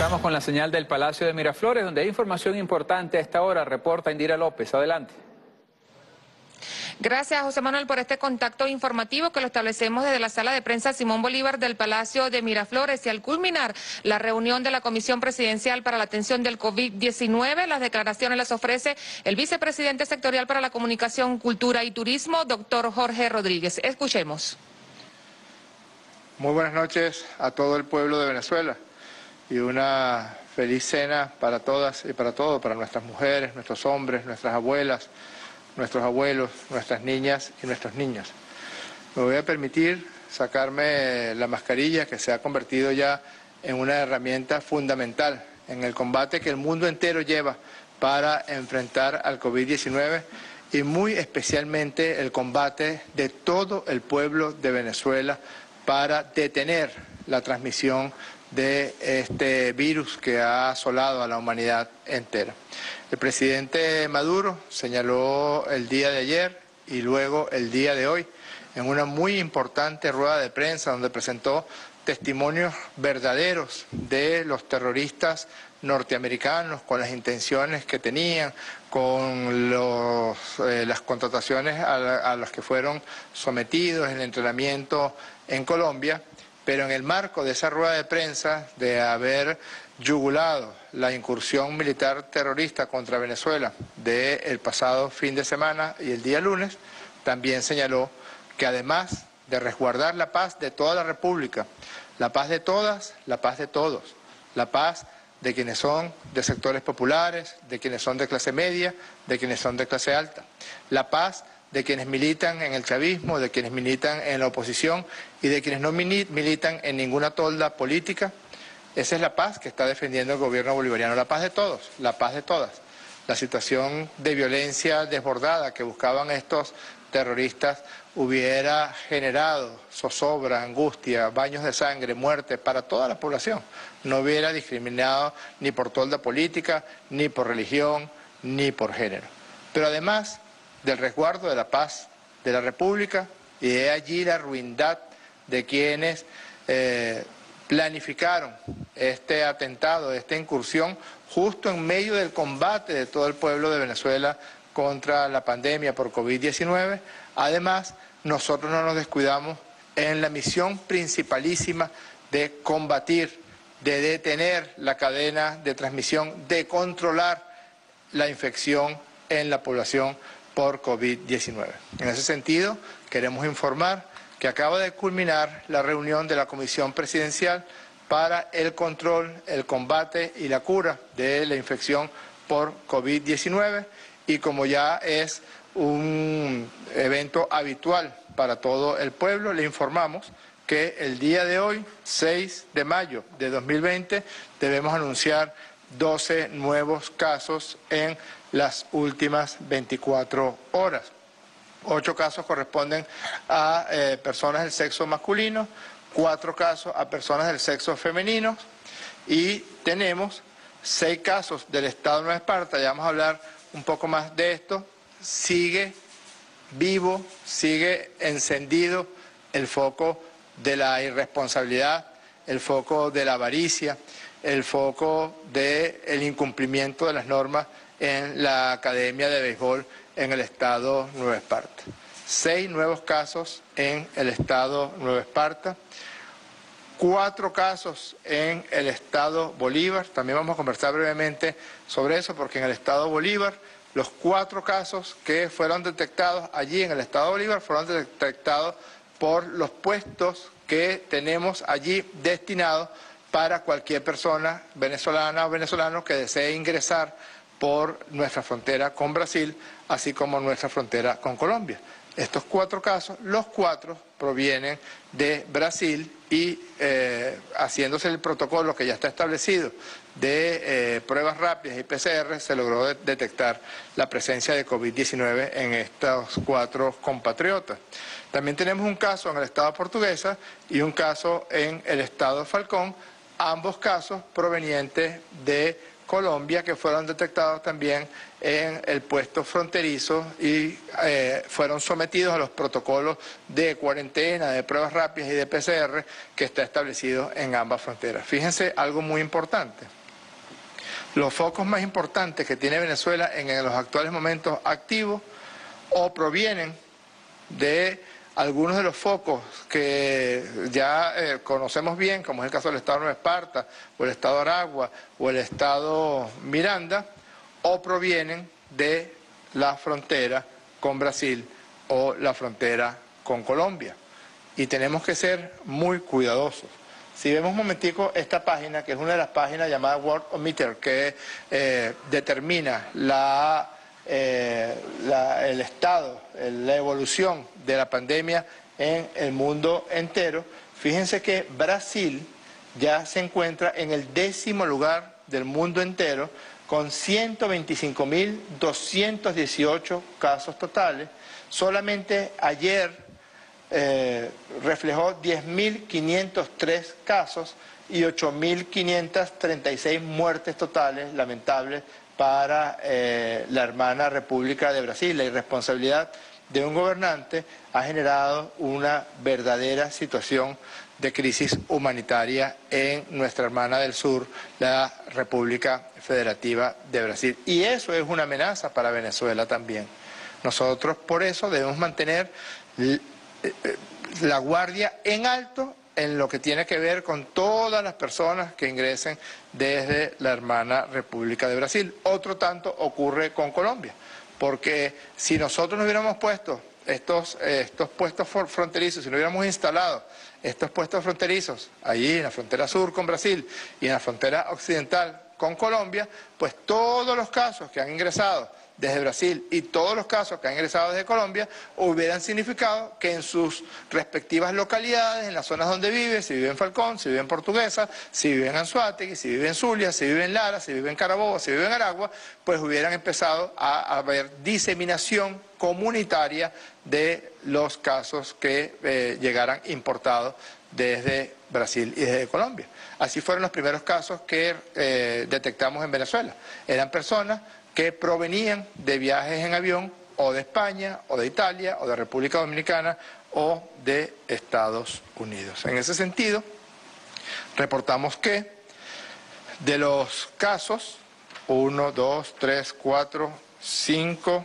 Estamos con la señal del Palacio de Miraflores, donde hay información importante a esta hora. Reporta Indira López. Adelante. Gracias, José Manuel, por este contacto informativo que lo establecemos desde la sala de prensa Simón Bolívar del Palacio de Miraflores. Y al culminar la reunión de la Comisión Presidencial para la Atención del COVID-19, las declaraciones las ofrece el vicepresidente sectorial para la Comunicación, Cultura y Turismo, doctor Jorge Rodríguez. Escuchemos. Muy buenas noches a todo el pueblo de Venezuela y una feliz cena para todas y para todos, para nuestras mujeres, nuestros hombres, nuestras abuelas nuestros abuelos, nuestras niñas y nuestros niños. Me voy a permitir sacarme la mascarilla que se ha convertido ya en una herramienta fundamental en el combate que el mundo entero lleva para enfrentar al COVID-19 y muy especialmente el combate de todo el pueblo de Venezuela para detener la transmisión de este virus que ha asolado a la humanidad entera. El presidente Maduro señaló el día de ayer y luego el día de hoy en una muy importante rueda de prensa donde presentó testimonios verdaderos de los terroristas norteamericanos con las intenciones que tenían, con los, eh, las contrataciones a, a las que fueron sometidos, el entrenamiento en Colombia pero en el marco de esa rueda de prensa de haber yugulado la incursión militar terrorista contra Venezuela del pasado fin de semana y el día lunes, también señaló que además de resguardar la paz de toda la República, la paz de todas, la paz de todos, la paz de quienes son de sectores populares, de quienes son de clase media, de quienes son de clase alta, la paz de quienes militan en el chavismo, de quienes militan en la oposición y de quienes no militan en ninguna tolda política. Esa es la paz que está defendiendo el gobierno bolivariano, la paz de todos, la paz de todas. La situación de violencia desbordada que buscaban estos terroristas hubiera generado zozobra, angustia, baños de sangre, muerte para toda la población. No hubiera discriminado ni por tolda política, ni por religión, ni por género. Pero además del resguardo de la paz de la República y de allí la ruindad de quienes eh, planificaron este atentado, esta incursión, justo en medio del combate de todo el pueblo de Venezuela contra la pandemia por COVID-19. Además, nosotros no nos descuidamos en la misión principalísima de combatir, de detener la cadena de transmisión, de controlar la infección en la población por COVID-19. En ese sentido, queremos informar que acaba de culminar la reunión de la Comisión Presidencial para el control, el combate y la cura de la infección por COVID-19 y como ya es un evento habitual para todo el pueblo, le informamos que el día de hoy, 6 de mayo de 2020, debemos anunciar 12 nuevos casos en las últimas 24 horas. Ocho casos corresponden a eh, personas del sexo masculino, cuatro casos a personas del sexo femenino y tenemos seis casos del Estado de Nueva Esparta, ya vamos a hablar un poco más de esto, sigue vivo, sigue encendido el foco de la irresponsabilidad, el foco de la avaricia, el foco del incumplimiento de las normas en la Academia de Béisbol en el estado Nueva Esparta. Seis nuevos casos en el estado Nueva Esparta, cuatro casos en el estado Bolívar. También vamos a conversar brevemente sobre eso porque en el estado Bolívar los cuatro casos que fueron detectados allí en el estado Bolívar fueron detectados por los puestos que tenemos allí destinados para cualquier persona venezolana o venezolano que desee ingresar por nuestra frontera con Brasil, así como nuestra frontera con Colombia. Estos cuatro casos, los cuatro provienen de Brasil y eh, haciéndose el protocolo que ya está establecido de eh, pruebas rápidas y PCR, se logró detectar la presencia de COVID-19 en estos cuatro compatriotas. También tenemos un caso en el estado portuguesa y un caso en el estado Falcón, ambos casos provenientes de Colombia que fueron detectados también en el puesto fronterizo y eh, fueron sometidos a los protocolos de cuarentena, de pruebas rápidas y de PCR que está establecido en ambas fronteras. Fíjense algo muy importante. Los focos más importantes que tiene Venezuela en los actuales momentos activos o provienen de algunos de los focos que ya eh, conocemos bien, como es el caso del Estado Nueva Esparta, o el Estado Aragua, o el Estado Miranda, o provienen de la frontera con Brasil o la frontera con Colombia. Y tenemos que ser muy cuidadosos. Si vemos un momentico esta página, que es una de las páginas llamada World Meter, que eh, determina la eh, el estado, la evolución de la pandemia en el mundo entero, fíjense que Brasil ya se encuentra en el décimo lugar del mundo entero con 125.218 casos totales. Solamente ayer eh, reflejó 10.503 casos y 8.536 muertes totales lamentables para eh, la hermana República de Brasil. La irresponsabilidad de un gobernante ha generado una verdadera situación de crisis humanitaria en nuestra hermana del sur, la República Federativa de Brasil. Y eso es una amenaza para Venezuela también. Nosotros por eso debemos mantener eh, eh, la guardia en alto en lo que tiene que ver con todas las personas que ingresen desde la hermana República de Brasil. Otro tanto ocurre con Colombia, porque si nosotros no hubiéramos puesto estos, estos puestos fronterizos, si no hubiéramos instalado estos puestos fronterizos allí en la frontera sur con Brasil y en la frontera occidental con Colombia, pues todos los casos que han ingresado desde Brasil y todos los casos que han ingresado desde Colombia hubieran significado que en sus respectivas localidades, en las zonas donde vive, si vive en Falcón, si vive en Portuguesa, si vive en Anzuategui, si vive en Zulia, si vive en Lara, si vive en Carabobo, si vive en Aragua, pues hubieran empezado a haber diseminación comunitaria de los casos que eh, llegaran importados desde Brasil y desde Colombia. Así fueron los primeros casos que eh, detectamos en Venezuela. Eran personas que provenían de viajes en avión o de España, o de Italia, o de República Dominicana, o de Estados Unidos. En ese sentido, reportamos que de los casos, 1, 2, 3, 4, 5,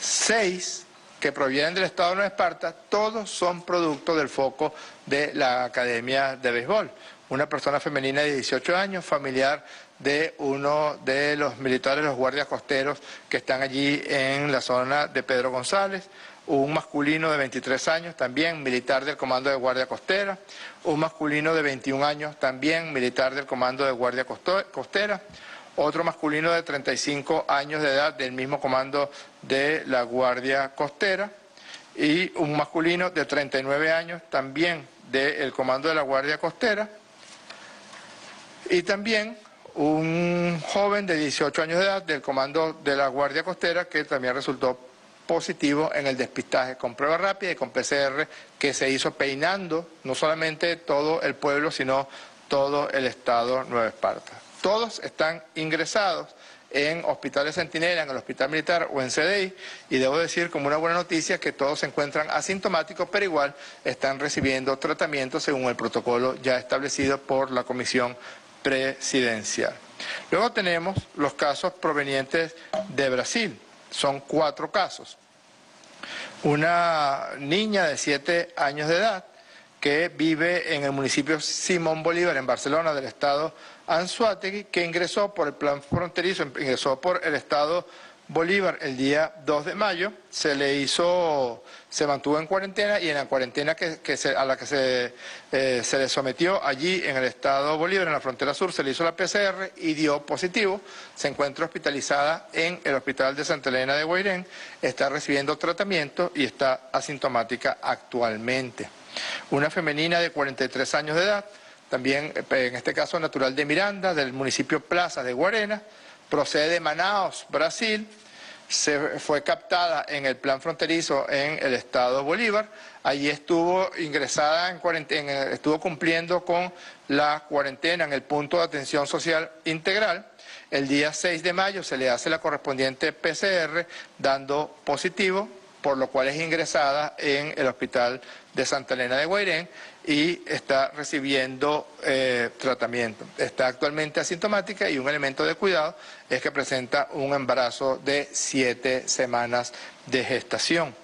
6 que provienen del Estado de Nueva Esparta, todos son producto del foco de la Academia de Béisbol. Una persona femenina de 18 años, familiar de uno de los militares, los guardias costeros que están allí en la zona de Pedro González, un masculino de 23 años, también militar del Comando de Guardia Costera, un masculino de 21 años, también militar del Comando de Guardia Costera, otro masculino de 35 años de edad del mismo Comando de la Guardia Costera. Y un masculino de 39 años también del Comando de la Guardia Costera. Y también un joven de 18 años de edad del comando de la Guardia Costera que también resultó positivo en el despistaje con prueba rápida y con PCR que se hizo peinando no solamente todo el pueblo, sino todo el estado Nueva Esparta. Todos están ingresados en hospitales Centinela, en el Hospital Militar o en CDI, y debo decir como una buena noticia que todos se encuentran asintomáticos, pero igual están recibiendo tratamiento según el protocolo ya establecido por la Comisión presidencial. Luego tenemos los casos provenientes de Brasil, son cuatro casos. Una niña de siete años de edad que vive en el municipio Simón Bolívar, en Barcelona, del estado Anzuategui, que ingresó por el plan fronterizo, ingresó por el estado Bolívar el día 2 de mayo, se le hizo, se mantuvo en cuarentena y en la cuarentena que, a la que se, eh, se le sometió allí en el estado Bolívar, en la frontera sur, se le hizo la PCR y dio positivo. Se encuentra hospitalizada en el hospital de Santa Elena de Guairén, está recibiendo tratamiento y está asintomática actualmente. Una femenina de 43 años de edad, también eh, en este caso natural de Miranda, del municipio Plaza de Guarena, procede de Manaos, Brasil, se fue captada en el plan fronterizo en el estado Bolívar. Allí estuvo ingresada en cuarentena, estuvo cumpliendo con la cuarentena en el punto de atención social integral. El día 6 de mayo se le hace la correspondiente PCR dando positivo, por lo cual es ingresada en el hospital de Santa Elena de Guairén y está recibiendo eh, tratamiento. Está actualmente asintomática y un elemento de cuidado es que presenta un embarazo de siete semanas de gestación.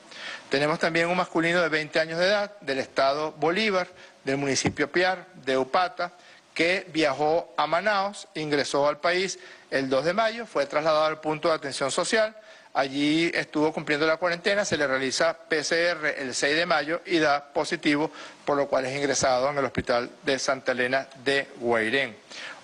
Tenemos también un masculino de 20 años de edad del estado Bolívar, del municipio Piar, de Upata, que viajó a Manaos, ingresó al país el 2 de mayo, fue trasladado al punto de atención social, Allí estuvo cumpliendo la cuarentena, se le realiza PCR el 6 de mayo y da positivo, por lo cual es ingresado en el hospital de Santa Elena de Guairén.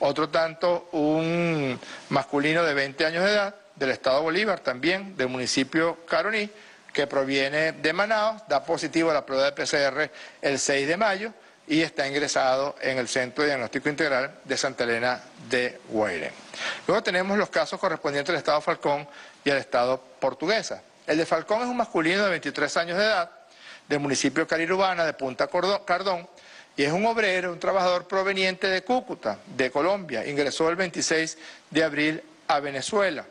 Otro tanto, un masculino de 20 años de edad, del estado Bolívar también, del municipio Caroní, que proviene de Manaus, da positivo a la prueba de PCR el 6 de mayo y está ingresado en el Centro de Diagnóstico Integral de Santa Elena de Guairén. Luego tenemos los casos correspondientes al Estado Falcón y al Estado Portuguesa. El de Falcón es un masculino de 23 años de edad, del municipio Carirubana, de Punta Cardón, y es un obrero, un trabajador proveniente de Cúcuta, de Colombia. Ingresó el 26 de abril a Venezuela.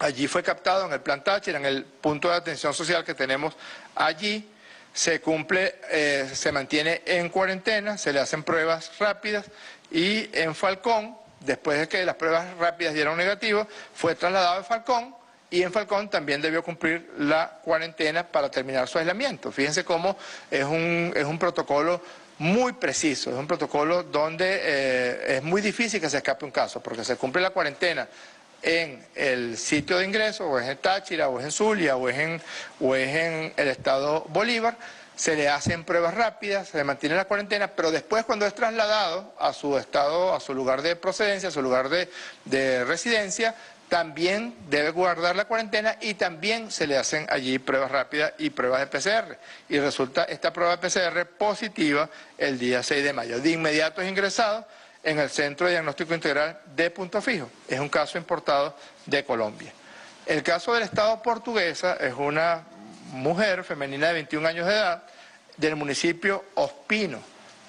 Allí fue captado en el plan en el punto de atención social que tenemos allí. Se cumple, eh, se mantiene en cuarentena, se le hacen pruebas rápidas y en Falcón, después de que las pruebas rápidas dieron negativo, fue trasladado a Falcón y en Falcón también debió cumplir la cuarentena para terminar su aislamiento. Fíjense cómo es un, es un protocolo muy preciso, es un protocolo donde eh, es muy difícil que se escape un caso, porque se cumple la cuarentena en el sitio de ingreso, o es en Táchira, o es en Zulia, o es en, o es en el estado Bolívar, se le hacen pruebas rápidas, se le mantiene la cuarentena, pero después cuando es trasladado a su estado, a su lugar de procedencia, a su lugar de, de residencia, también debe guardar la cuarentena y también se le hacen allí pruebas rápidas y pruebas de PCR. Y resulta esta prueba de PCR positiva el día 6 de mayo. De inmediato es ingresado en el Centro de Diagnóstico Integral de Punto Fijo. Es un caso importado de Colombia. El caso del Estado portuguesa es una mujer femenina de 21 años de edad del municipio Ospino.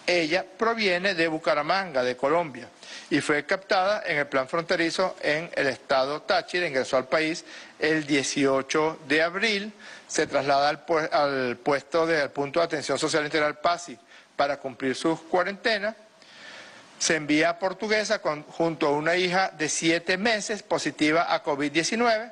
Ella proviene de Bucaramanga, de Colombia y fue captada en el plan fronterizo en el estado Táchira, ingresó al país el 18 de abril, se traslada al, puesto del punto de atención social integral PASI para cumplir sus cuarentenas, se envía a Portuguesa junto a una hija de siete meses positiva a COVID-19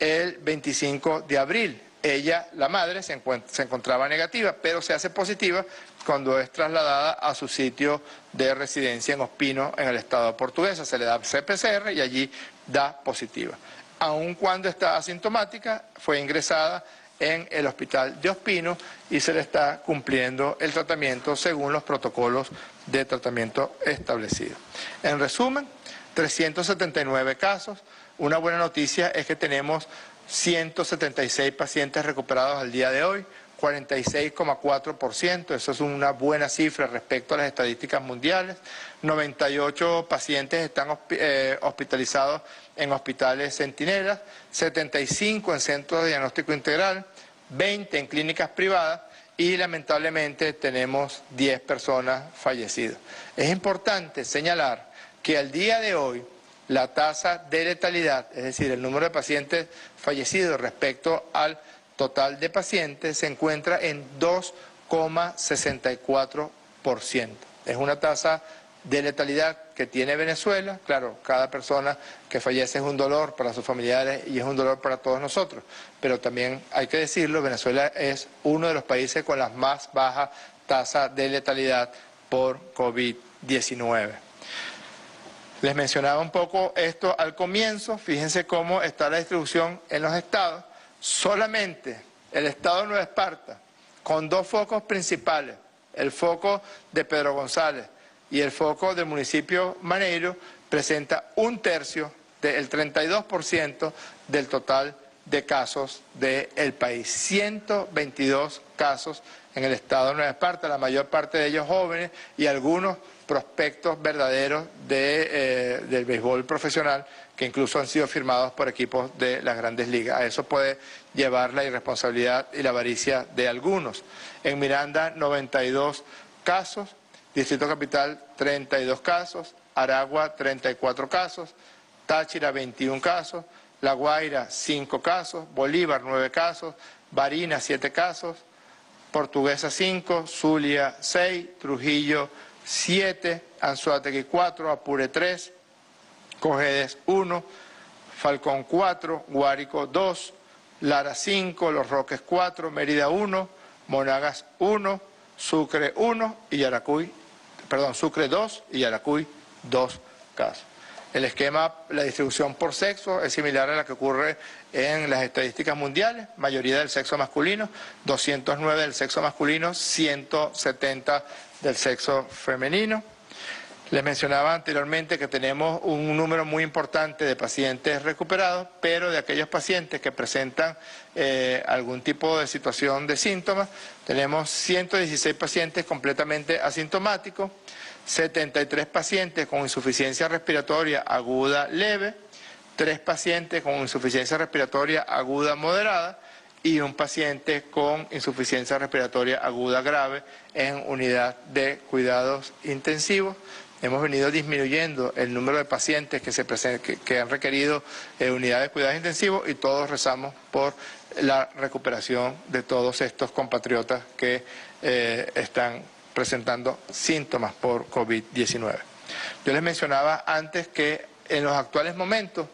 el 25 de abril. Ella, la madre, se, encontraba negativa, pero se hace positiva cuando es trasladada a su sitio de residencia en Ospino, en el estado portuguesa. Se le da CPCR y allí da positiva. Aun cuando está asintomática, fue ingresada en el hospital de Ospino y se le está cumpliendo el tratamiento según los protocolos de tratamiento establecidos. En resumen, 379 casos. Una buena noticia es que tenemos 176 pacientes recuperados al día de hoy, 46,4%, eso es una buena cifra respecto a las estadísticas mundiales. 98 pacientes están eh, hospitalizados en hospitales centinelas, 75 en centros de diagnóstico integral, 20 en clínicas privadas y lamentablemente tenemos 10 personas fallecidas. Es importante señalar que al día de hoy la tasa de letalidad, es decir, el número de pacientes fallecidos respecto al total de pacientes se encuentra en 2,64%. Es una tasa de letalidad que tiene Venezuela. Claro, cada persona que fallece es un dolor para sus familiares y es un dolor para todos nosotros. Pero también hay que decirlo, Venezuela es uno de los países con las más bajas tasas de letalidad por COVID-19. Les mencionaba un poco esto al comienzo, fíjense cómo está la distribución en los estados solamente el Estado de Nueva Esparta, con dos focos principales, el foco de Pedro González y el foco del municipio Maneiro, presenta un tercio del 32% del total de casos del país. 122 casos en el estado de Nueva Esparta, la mayor parte de ellos jóvenes y algunos prospectos verdaderos de, eh, del béisbol profesional que incluso han sido firmados por equipos de las grandes ligas. A eso puede llevar la irresponsabilidad y la avaricia de algunos. En Miranda, 92 casos, Distrito Capital, 32 casos, Aragua, 34 casos, Táchira, 21 casos, La Guaira, 5 casos, Bolívar, 9 casos, Barina, 7 casos, Portuguesa, 5, Zulia, 6, Trujillo, 7, Anzuategui 4, Apure 3, Cojedes 1, Falcón 4, Guárico 2, Lara 5, Los Roques 4, Mérida 1, Monagas 1, Sucre 1 y Yaracuy, perdón, Sucre 2 y Yaracuy 2 casos. El esquema, la distribución por sexo es similar a la que ocurre en las estadísticas mundiales, mayoría del sexo masculino, 209 del sexo masculino, 170 del sexo femenino. Les mencionaba anteriormente que tenemos un número muy importante de pacientes recuperados, pero de aquellos pacientes que presentan eh, algún tipo de situación de síntomas, tenemos 116 pacientes completamente asintomáticos, 73 pacientes con insuficiencia respiratoria aguda leve, 3 pacientes con insuficiencia respiratoria aguda moderada, y un paciente con insuficiencia respiratoria aguda grave en unidad de cuidados intensivos. Hemos venido disminuyendo el número de pacientes que, se han requerido eh, unidades de cuidados intensivos y todos rezamos por la recuperación de todos estos compatriotas que eh, están presentando síntomas por COVID-19. Yo les mencionaba antes que en los actuales momentos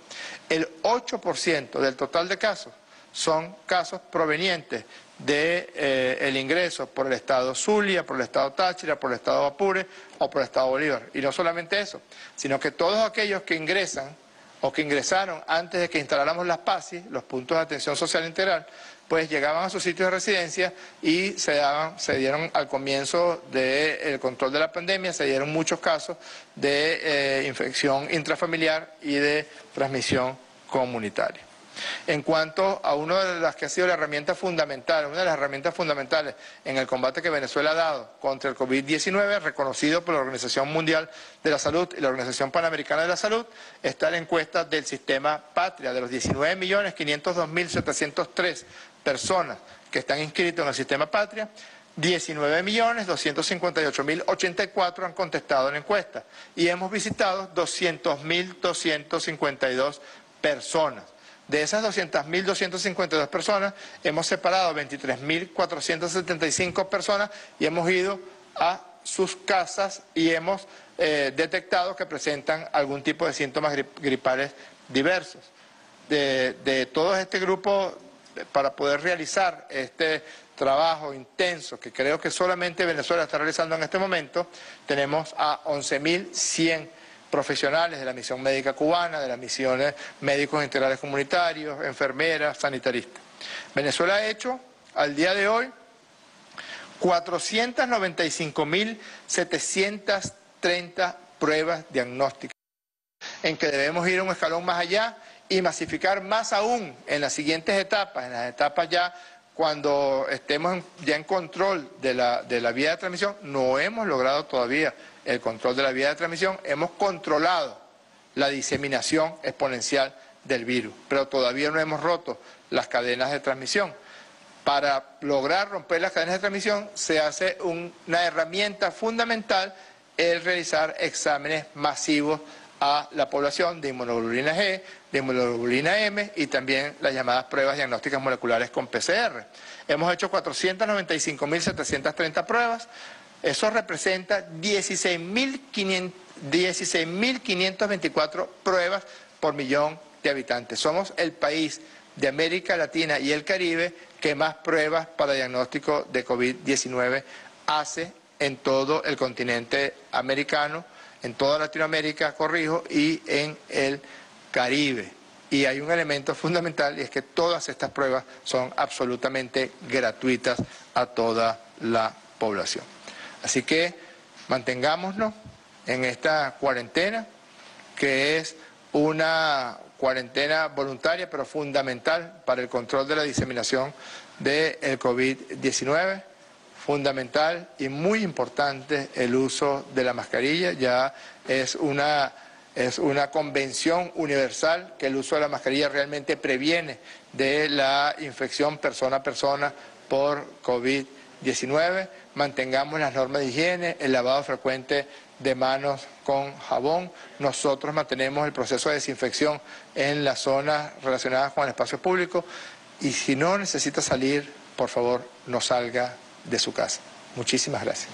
el 8% del total de casos son casos provenientes del de, eh, el ingreso por el Estado Zulia, por el Estado Táchira, por el Estado Apure o por el Estado Bolívar. Y no solamente eso, sino que todos aquellos que ingresan o que ingresaron antes de que instaláramos las PASI, los puntos de atención social integral, pues llegaban a sus sitios de residencia y se, daban, se dieron al comienzo del control de la pandemia, se dieron muchos casos de eh, infección intrafamiliar y de transmisión comunitaria. En cuanto a una de las que ha sido la herramienta fundamental, una de las herramientas fundamentales en el combate que Venezuela ha dado contra el COVID-19, reconocido por la Organización Mundial de la Salud y la Organización Panamericana de la Salud, está la encuesta del sistema Patria, de los 19.502.703 personas que están inscritos en el sistema Patria, 19.258.084 han contestado la encuesta y hemos visitado 200.252 personas. De esas 200.252 personas, hemos separado 23.475 personas y hemos ido a sus casas y hemos eh, detectado que presentan algún tipo de síntomas gripales diversos. De, de todo este grupo, para poder realizar este trabajo intenso que creo que solamente Venezuela está realizando en este momento, tenemos a 11.100 profesionales de la misión médica cubana, de las misiones médicos integrales comunitarios, enfermeras, sanitaristas. Venezuela ha hecho al día de hoy 495.730 pruebas diagnósticas, en que debemos ir un escalón más allá y masificar más aún en las siguientes etapas, en las etapas ya cuando estemos ya en control de la, de la vía de transmisión, no hemos logrado todavía el control de la vía de transmisión, hemos controlado la diseminación exponencial del virus, pero todavía no hemos roto las cadenas de transmisión. Para lograr romper las cadenas de transmisión se hace una herramienta fundamental el realizar exámenes masivos a la población de inmunoglobulina G, de inmunoglobulina M y también las llamadas pruebas diagnósticas moleculares con PCR. Hemos hecho 495.730 pruebas, eso representa 16.524 pruebas por millón de habitantes. Somos el país de América Latina y el Caribe que más pruebas para diagnóstico de COVID-19 hace en todo el continente americano en toda Latinoamérica, corrijo, y en el Caribe. Y hay un elemento fundamental y es que todas estas pruebas son absolutamente gratuitas a toda la población. Así que mantengámonos en esta cuarentena, que es una cuarentena voluntaria pero fundamental para el control de la diseminación del COVID-19 fundamental y muy importante el uso de la mascarilla. Ya es una, es una convención universal que el uso de la mascarilla realmente previene de la infección persona a persona por COVID-19. Mantengamos las normas de higiene, el lavado frecuente de manos con jabón. Nosotros mantenemos el proceso de desinfección en las zonas relacionadas con el espacio público y si no necesita salir, por favor, no salga de su casa. Muchísimas gracias.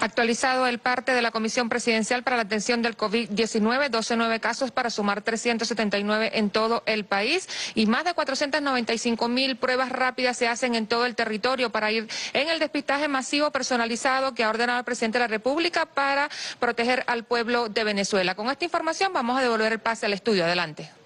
Actualizado el parte de la Comisión Presidencial para la Atención del COVID-19, 12 nueve casos para sumar 379 en todo el país y más de 495 mil pruebas rápidas se hacen en todo el territorio para ir en el despistaje masivo personalizado que ha ordenado el presidente de la República para proteger al pueblo de Venezuela. Con esta información vamos a devolver el pase al estudio. Adelante.